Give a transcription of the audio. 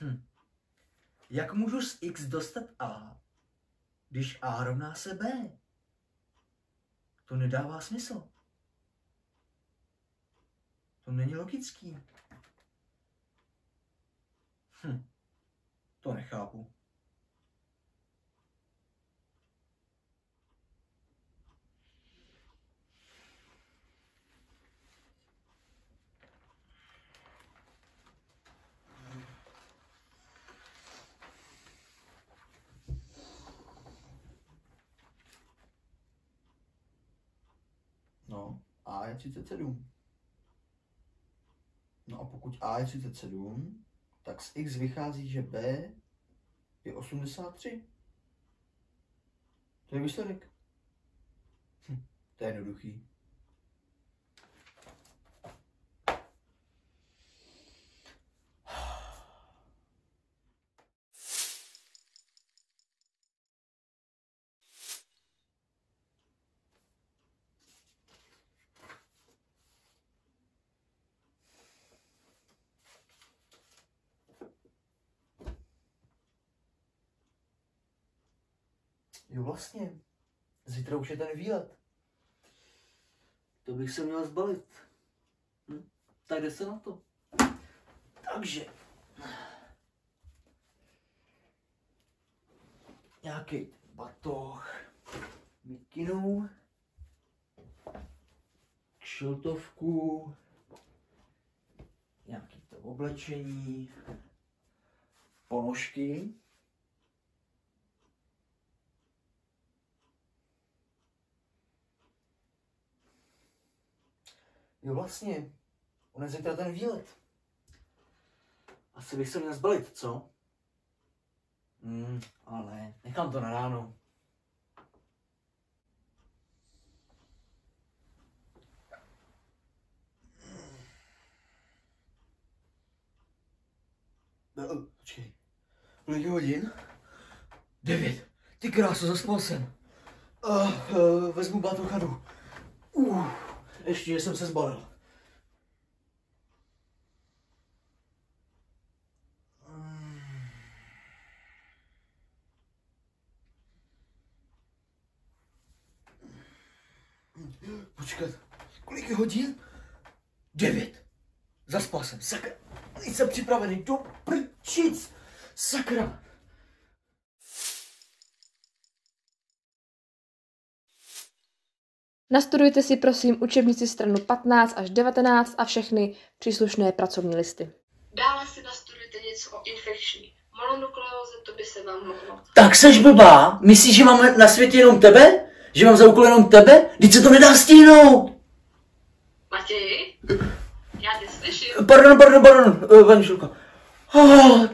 Hm. Jak můžu z x dostat a, když a rovná se b? To nedává smysl. To není logický. Hm. To nechápu. No, A je 37. No a pokud A je 37, tak z X vychází, že B je 83. To je výsledek. Hm, to je jednoduchý. Jo, vlastně. Zítra už je ten výlet. To bych se měl zbalit. Hm? Tak jde se na to. Takže. Nějaký batoh. Mikinu. Kšiltovku. Nějaký to oblečení. Ponožky. Jo, vlastně. On je zítra ten výlet. Asi bych se měl zbalit, co? Hmm, ale ne, nechám to na ráno. No, počkej. Kolik hodin? Devět. Ty kráso, zaspal jsem. Uh, uh, vezmu jdu. Uh. Ještě, že jsem se zbalil. Počkat, kolik je hodin? Devět. Zaspal jsem, sakra. Nejsem připravený, do prčic. Sakra. Nastudujte si prosím učebnici stranu 15 až 19 a všechny příslušné pracovní listy. Dále si nastudujte něco o infekční mononukleóze, to by se vám mohlo. Tak seš blbá? Myslíš, že mám na světě jenom tebe? Že mám za úkol jenom tebe? Teď se to nedá stihnout. Matěji? Já tě slyším. Pardon, pardon, pardon, uh, paní Šulka. Oh,